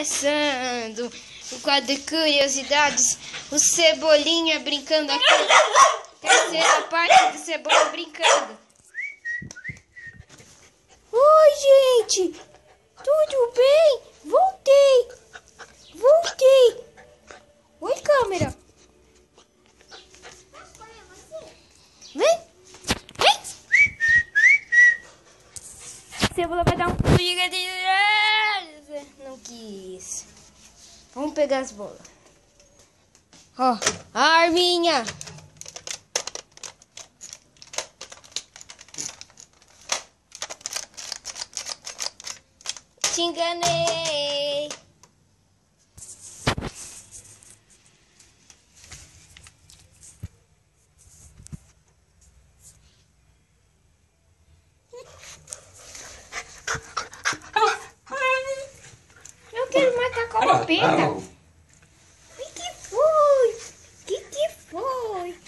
começando o quadro de curiosidades. O Cebolinha brincando aqui. Terceira parte do Cebola brincando. Oi, gente! Tudo bem? Voltei! Voltei! Oi, câmera! Vem! Vem! Cebola vai dar um Vamos pegar as bolas. Ó, a arminha. Te enganei. Eu quero matar com a peta. O que foi? O que, que foi?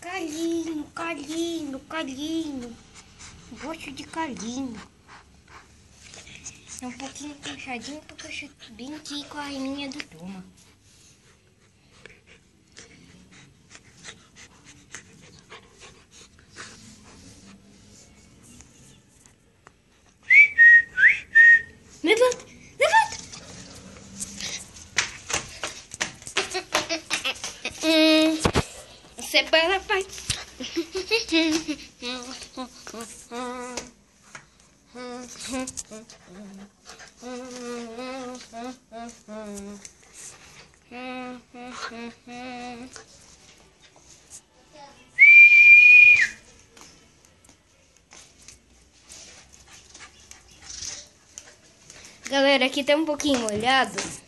Calinho, calinho, calinho. Gosto de calinho. É um pouquinho puxadinho porque eu chutei bem aqui com a arminha do Toma. Cebola vai. Galera, aqui tá um pouquinho molhado.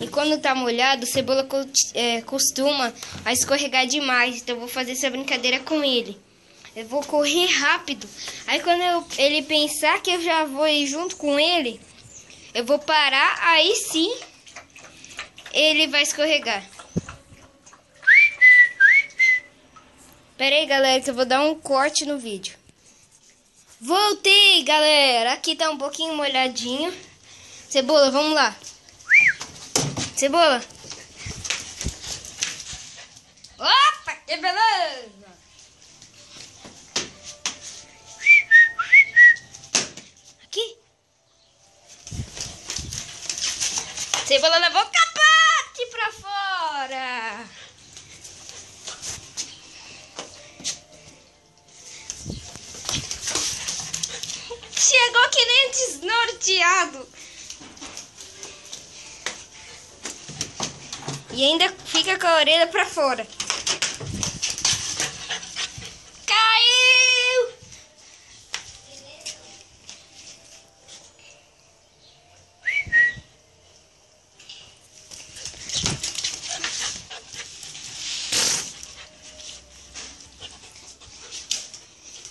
E quando tá molhado, cebola co- é, costuma a escorregar demais. Então eu vou fazer essa brincadeira com ele. Eu vou correr rápido. Aí quando eu- ele pensar que eu já vou ir junto com ele, eu vou parar. Aí sim, ele vai escorregar. Pera aí, galera, que eu vou dar um corte no vídeo. Voltei, galera. Aqui tá um pouquinho molhadinho. Cebola, vamos lá. Cebola. Opa, que beleza. Aqui. Cebola levou capote pra fora. Chegou que nem desnorteado. E ainda fica com a orelha pra fora. Caiu!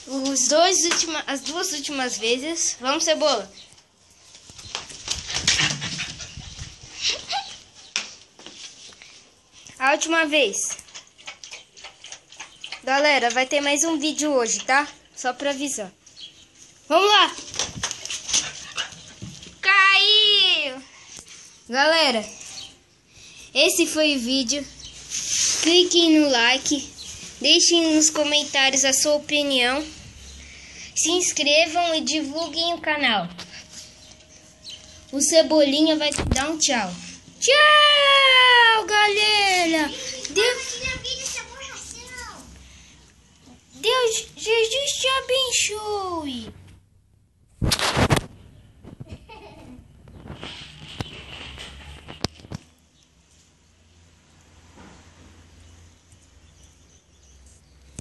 Os dois última, as duas últimas vezes. Vamos, cebola. A última vez. Galera, vai ter mais um vídeo hoje, tá? Só pra avisar. Vamos lá! Caiu! Galera, esse foi o vídeo. Cliquem no like. Deixem nos comentários a sua opinião. Se inscrevam e divulguem o canal. O Cebolinha vai dar um tchau. Tchau, galera! Deus, Deus, Jesus te abençoe.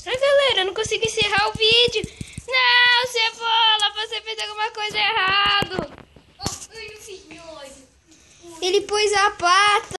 Ai, galera, eu não consigo encerrar o vídeo. Não, Cebola, você fez alguma coisa errada. Ele pôs a pata.